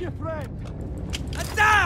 your friend! And down!